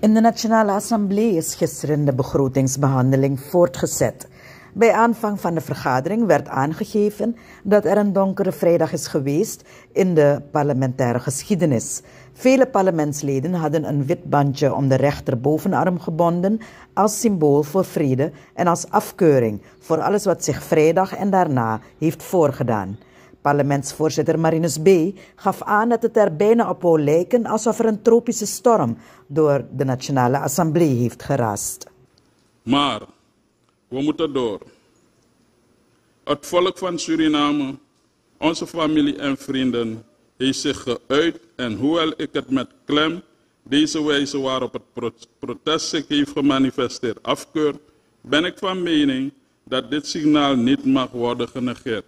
In de Nationale Assemblée is gisteren de begrotingsbehandeling voortgezet. Bij aanvang van de vergadering werd aangegeven dat er een donkere vrijdag is geweest in de parlementaire geschiedenis. Vele parlementsleden hadden een wit bandje om de rechterbovenarm gebonden als symbool voor vrede en als afkeuring voor alles wat zich vrijdag en daarna heeft voorgedaan. Parlementsvoorzitter Marinus B. gaf aan dat het er bijna op wou lijken alsof er een tropische storm door de Nationale Assemblée heeft geraast. Maar we moeten door. Het volk van Suriname, onze familie en vrienden, heeft zich geuit en hoewel ik het met klem deze wijze waarop het protest zich heeft gemanifesteerd afkeur, ben ik van mening dat dit signaal niet mag worden genegeerd.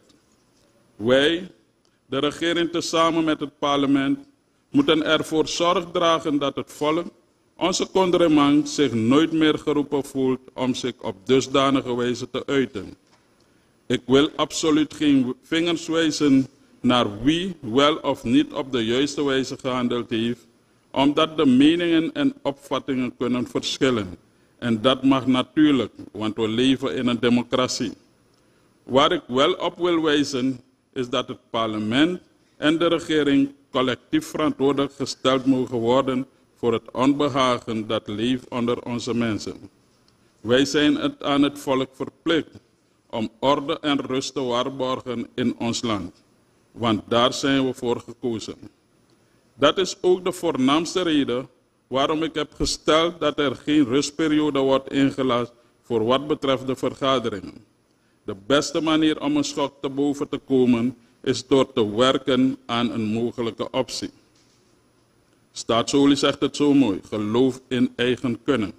Wij, de regering tezamen met het parlement, moeten ervoor zorg dragen dat het volk, onze contremand, zich nooit meer geroepen voelt om zich op dusdanige wijze te uiten. Ik wil absoluut geen vingers wijzen naar wie wel of niet op de juiste wijze gehandeld heeft, omdat de meningen en opvattingen kunnen verschillen. En dat mag natuurlijk, want we leven in een democratie. Waar ik wel op wil wijzen, is dat het parlement en de regering collectief verantwoordelijk gesteld mogen worden voor het onbehagen dat leeft onder onze mensen. Wij zijn het aan het volk verplicht om orde en rust te waarborgen in ons land, want daar zijn we voor gekozen. Dat is ook de voornaamste reden waarom ik heb gesteld dat er geen rustperiode wordt ingelast voor wat betreft de vergaderingen. De beste manier om een schok te boven te komen is door te werken aan een mogelijke optie. Staatsolie zegt het zo mooi: geloof in eigen kunnen.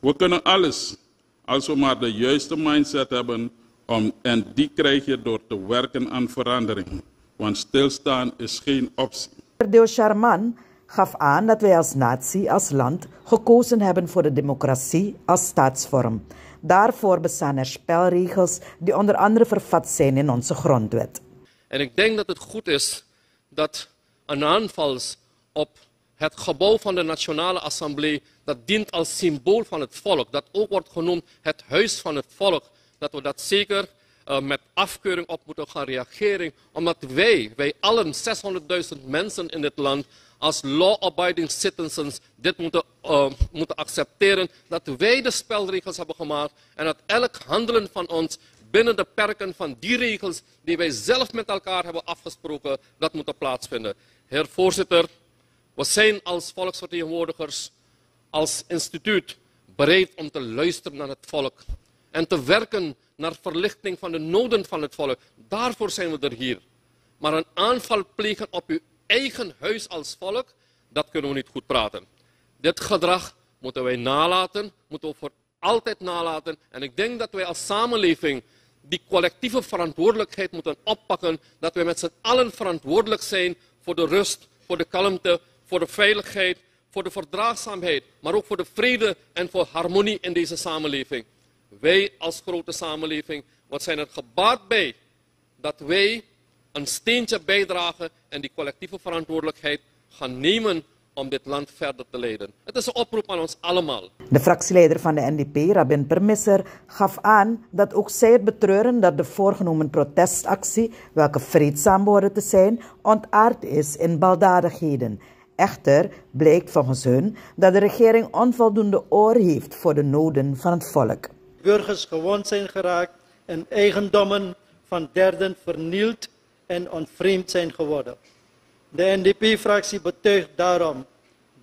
We kunnen alles als we maar de juiste mindset hebben om, en die krijg je door te werken aan verandering. Want stilstaan is geen optie. Gaf aan dat wij als natie, als land, gekozen hebben voor de democratie als staatsvorm. Daarvoor bestaan er spelregels die onder andere vervat zijn in onze grondwet. En ik denk dat het goed is dat een aanval op het gebouw van de Nationale Assemblée, dat dient als symbool van het volk, dat ook wordt genoemd het huis van het volk, dat we dat zeker uh, met afkeuring op moeten gaan reageren, omdat wij, wij allen 600.000 mensen in dit land, als law-abiding citizens dit moeten, uh, moeten accepteren. Dat wij de spelregels hebben gemaakt en dat elk handelen van ons binnen de perken van die regels die wij zelf met elkaar hebben afgesproken, dat moeten plaatsvinden. Heer voorzitter, we zijn als volksvertegenwoordigers, als instituut bereid om te luisteren naar het volk en te werken naar verlichting van de noden van het volk. Daarvoor zijn we er hier. Maar een aanval plegen op uw eigen huis als volk, dat kunnen we niet goed praten. Dit gedrag moeten wij nalaten, moeten we voor altijd nalaten. En ik denk dat wij als samenleving die collectieve verantwoordelijkheid moeten oppakken. Dat wij met z'n allen verantwoordelijk zijn voor de rust, voor de kalmte, voor de veiligheid, voor de verdraagzaamheid. Maar ook voor de vrede en voor harmonie in deze samenleving. Wij als grote samenleving, wat zijn er gebaat bij dat wij een steentje bijdragen en die collectieve verantwoordelijkheid gaan nemen om dit land verder te leiden. Het is een oproep aan ons allemaal. De fractieleider van de NDP, Rabin Permisser, gaf aan dat ook zij het betreuren dat de voorgenomen protestactie, welke vreedzaam behoorde te zijn, ontaard is in baldadigheden. Echter blijkt volgens hun dat de regering onvoldoende oor heeft voor de noden van het volk. Burgers gewond zijn geraakt en eigendommen van derden vernield en onvreemd zijn geworden. De NDP-fractie betuigt daarom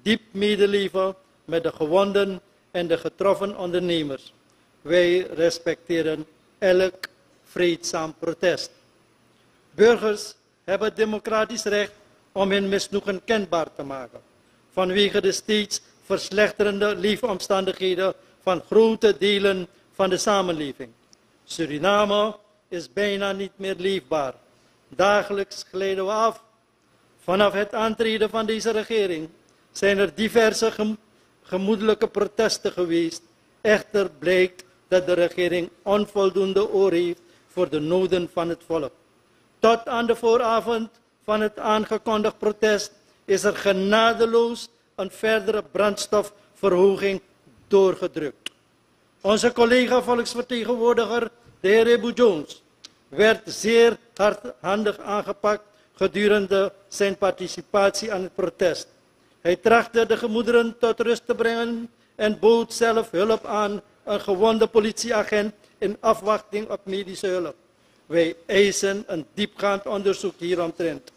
diep medeleven met de gewonden en de getroffen ondernemers. Wij respecteren elk vreedzaam protest. Burgers hebben het democratisch recht om hun misnoegen kenbaar te maken. Vanwege de steeds verslechterende leefomstandigheden van grote delen van de samenleving. Suriname is bijna niet meer leefbaar. Dagelijks glijden we af Vanaf het aantreden van deze regering zijn er diverse gemoedelijke protesten geweest. Echter blijkt dat de regering onvoldoende oor heeft voor de noden van het volk. Tot aan de vooravond van het aangekondigd protest is er genadeloos een verdere brandstof verhoging doorgedrukt. Onze collega volksvertegenwoordiger, de heer Ebu Jones, werd zeer hardhandig aangepakt gedurende zijn participatie aan het protest. Hij trachtte de gemoederen tot rust te brengen en bood zelf hulp aan een gewonde politieagent in afwachting op medische hulp. Wij eisen een diepgaand onderzoek hieromtrent.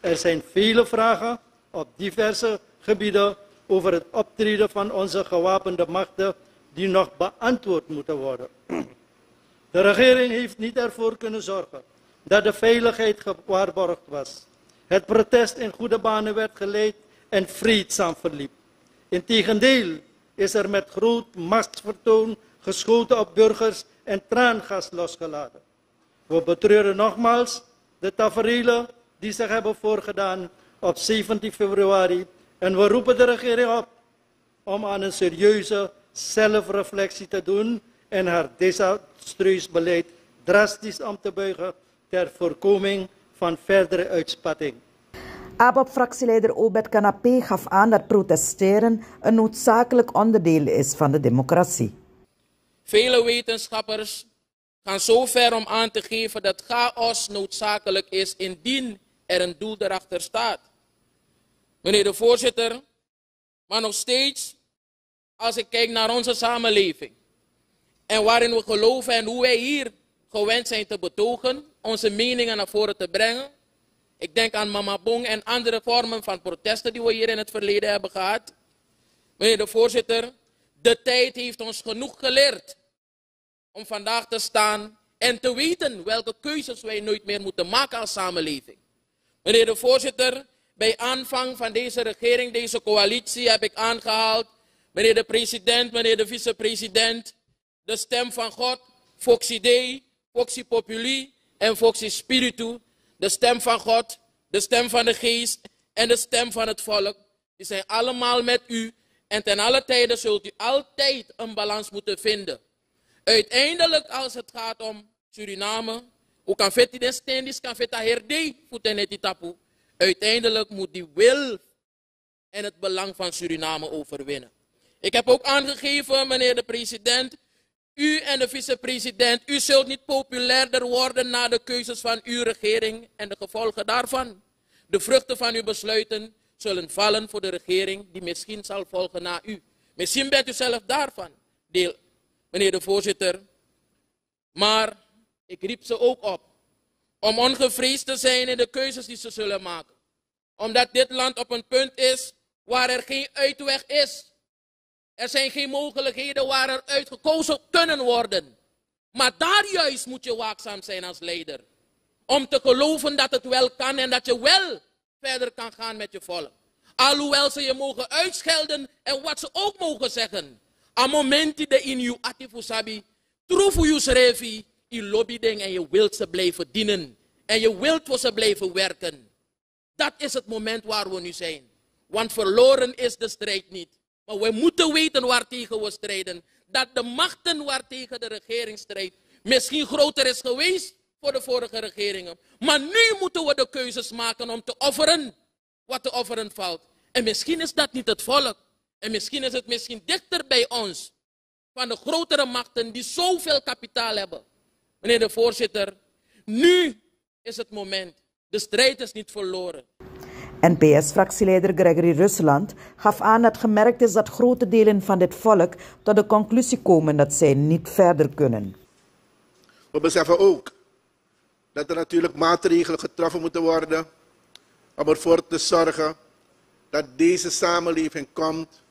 Er zijn vele vragen op diverse gebieden over het optreden van onze gewapende machten die nog beantwoord moeten worden. De regering heeft niet ervoor kunnen zorgen dat de veiligheid gewaarborgd was. Het protest in goede banen werd geleid en vreedzaam verliep. Integendeel is er met groot machtsvertoon geschoten op burgers en traangas losgelaten. We betreuren nogmaals de tafereelen die zich hebben voorgedaan op 17 februari en we roepen de regering op om aan een serieuze zelfreflectie te doen en haar desastreus beleid drastisch om te buigen ter voorkoming van verdere uitspatting. ABOP-fractieleider Obed Canapé gaf aan dat protesteren een noodzakelijk onderdeel is van de democratie. Vele wetenschappers gaan zo ver om aan te geven dat chaos noodzakelijk is indien er een doel erachter staat. Meneer de voorzitter, maar nog steeds, als ik kijk naar onze samenleving en waarin we geloven en hoe wij hier gewend zijn te betogen, onze meningen naar voren te brengen. Ik denk aan Mama Bong en andere vormen van protesten die we hier in het verleden hebben gehad. Meneer de voorzitter, de tijd heeft ons genoeg geleerd om vandaag te staan en te weten welke keuzes wij nooit meer moeten maken als samenleving. Meneer de voorzitter, bij aanvang van deze regering, deze coalitie, heb ik aangehaald, meneer de president, meneer de vicepresident, de stem van God, Foxy Dei, Foxy Populi en Foxy Spiritu, de stem van God, de stem van de geest en de stem van het volk, die zijn allemaal met u en ten alle tijden zult u altijd een balans moeten vinden. Uiteindelijk als het gaat om Suriname, hoe kan stendis, kan. Uiteindelijk moet die wil en het belang van Suriname overwinnen. Ik heb ook aangegeven, meneer de president, u en de vicepresident, u zult niet populairder worden na de keuzes van uw regering en de gevolgen daarvan. De vruchten van uw besluiten zullen vallen voor de regering die misschien zal volgen na u. Misschien bent u zelf daarvan deel, meneer de voorzitter. Maar ik riep ze ook op om ongevreesd te zijn in de keuzes die ze zullen maken. Omdat dit land op een punt is waar er geen uitweg is. Er zijn geen mogelijkheden waar er uitgekozen kunnen worden. Maar daar juist moet je waakzaam zijn als leider. Om te geloven dat het wel kan en dat je wel verder kan gaan met je volk. Alhoewel ze je mogen uitschelden en wat ze ook mogen zeggen. A momenti de in you atifusabi. Troefu you schrevi. Je lobbyding en je wilt ze blijven dienen. En je wilt voor ze blijven werken. Dat is het moment waar we nu zijn. Want verloren is de strijd niet. Maar we moeten weten waartegen we strijden. Dat de machten waartegen de regering strijdt misschien groter is geweest voor de vorige regeringen. Maar nu moeten we de keuzes maken om te offeren wat te offeren valt. En misschien is dat niet het volk. En misschien is het misschien dichter bij ons. Van de grotere machten die zoveel kapitaal hebben. Meneer de voorzitter, nu is het moment. De strijd is niet verloren. NPS-fractieleider Gregory Rusland gaf aan dat gemerkt is dat grote delen van dit volk tot de conclusie komen dat zij niet verder kunnen. We beseffen ook dat er natuurlijk maatregelen getroffen moeten worden om ervoor te zorgen dat deze samenleving komt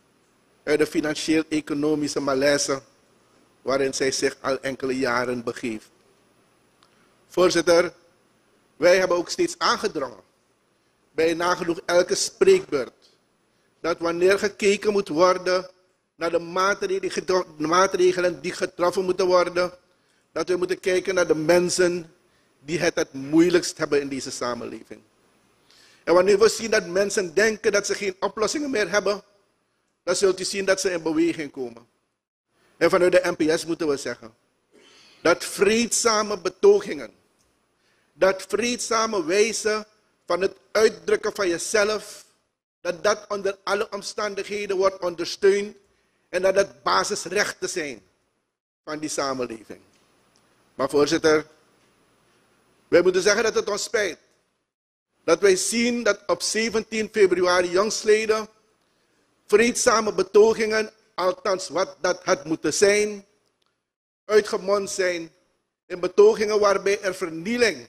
uit de financieel-economische malaise waarin zij zich al enkele jaren begeeft. Voorzitter, wij hebben ook steeds aangedrongen bij nagenoeg elke spreekbeurt. Dat wanneer gekeken moet worden naar de maatregelen die getroffen moeten worden, dat we moeten kijken naar de mensen die het het moeilijkst hebben in deze samenleving. En wanneer we zien dat mensen denken dat ze geen oplossingen meer hebben, dan zult u zien dat ze in beweging komen. En vanuit de NPS moeten we zeggen dat vreedzame betogingen, dat vreedzame wijze van het uitdrukken van jezelf, dat dat onder alle omstandigheden wordt ondersteund En dat het basisrechten zijn van die samenleving. Maar voorzitter, wij moeten zeggen dat het ons spijt. Dat wij zien dat op 17 februari jongstleden vreedzame betogingen, althans wat dat had moeten zijn, uitgemond zijn in betogingen waarbij er vernieling,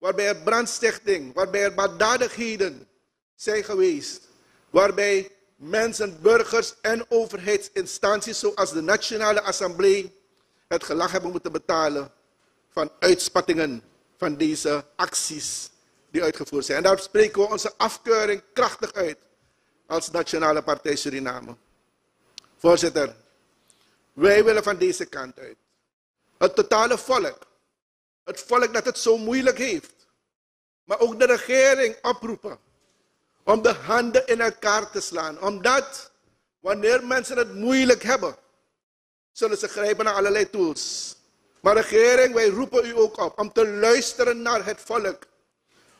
waarbij er brandstichting, waarbij er baddadigheden zijn geweest, waarbij mensen, burgers en overheidsinstanties zoals de Nationale Assemblée het gelag hebben moeten betalen van uitspattingen van deze acties die uitgevoerd zijn. En daar spreken we onze afkeuring krachtig uit als Nationale Partij Suriname. Voorzitter, wij willen van deze kant uit het totale volk, het volk dat het zo moeilijk heeft, maar ook de regering oproepen om de handen in elkaar te slaan. Omdat wanneer mensen het moeilijk hebben, zullen ze grijpen naar allerlei tools. Maar regering, wij roepen u ook op om te luisteren naar het volk.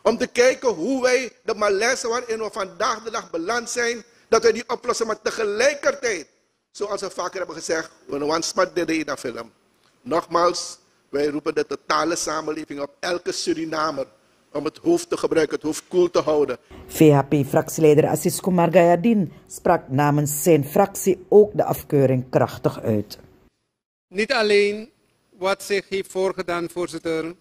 Om te kijken hoe wij de malaise waarin we vandaag de dag beland zijn, dat wij die oplossen, maar tegelijkertijd, zoals we vaker hebben gezegd, we one smart de in film. Nogmaals, wij roepen de totale samenleving op, elke Surinamer, om het hoofd te gebruiken, het hoofd koel te houden. VHP-fractieleider Assis Kumar Gayadin sprak namens zijn fractie ook de afkeuring krachtig uit. Niet alleen wat zich heeft voorgedaan, voorzitter,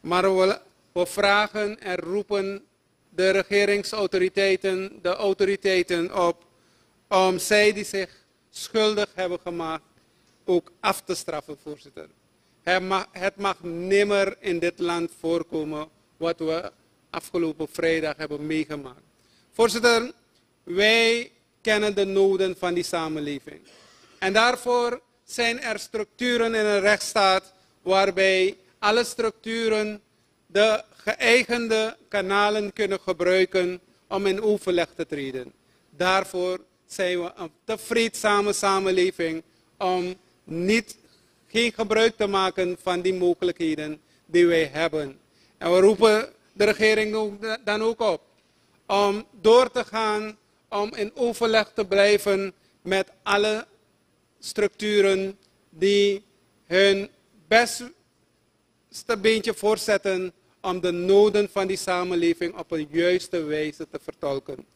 maar we, we vragen en roepen de regeringsautoriteiten, de autoriteiten op, om zij die zich schuldig hebben gemaakt, ook af te straffen, voorzitter. Het mag, nimmer in dit land voorkomen wat we afgelopen vrijdag hebben meegemaakt. Voorzitter, wij kennen de noden van die samenleving. En daarvoor zijn er structuren in een rechtsstaat waarbij alle structuren de geëigende kanalen kunnen gebruiken om in overleg te treden. Daarvoor zijn we een tevreedzame samenleving om niet, geen gebruik te maken van die mogelijkheden die wij hebben. En we roepen de regering dan ook op om door te gaan, om in overleg te blijven met alle structuren die hun beste beentje voorzetten om de noden van die samenleving op een juiste wijze te vertolken.